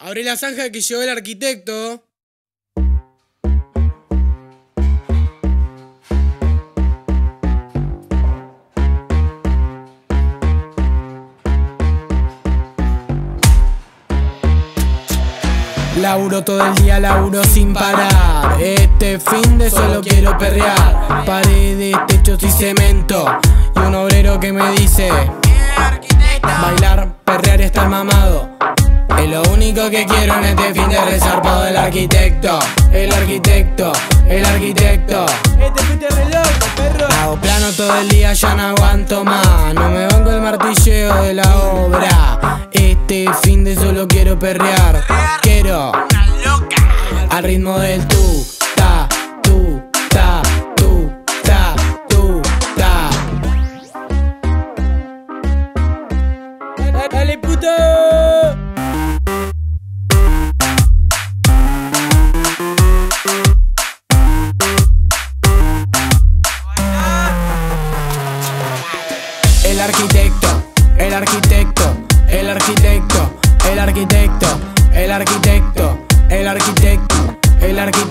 Abre la zanja que llegó el arquitecto. Lauro todo el día, lauro sin parar. Este fin de solo quiero perrear. Paredes, techos y cemento. Y un obrero que me dice: Bailar, perrear estar mamado. Lo único que quiero en este fin de resarpado el arquitecto, el arquitecto, el arquitecto. Este fin de reloj, perro. Hago plano todo el día, ya no aguanto más. No me banco el martilleo de la obra. Este fin de solo quiero perrear. Quiero al ritmo del tu, ta, tu, ta, tu, ta, tu, ta. Dale, puto. Arquitecto, el arquitecto, el arquitecto, el arquitecto, el arquitecto, el arquitecto, el arquitecto.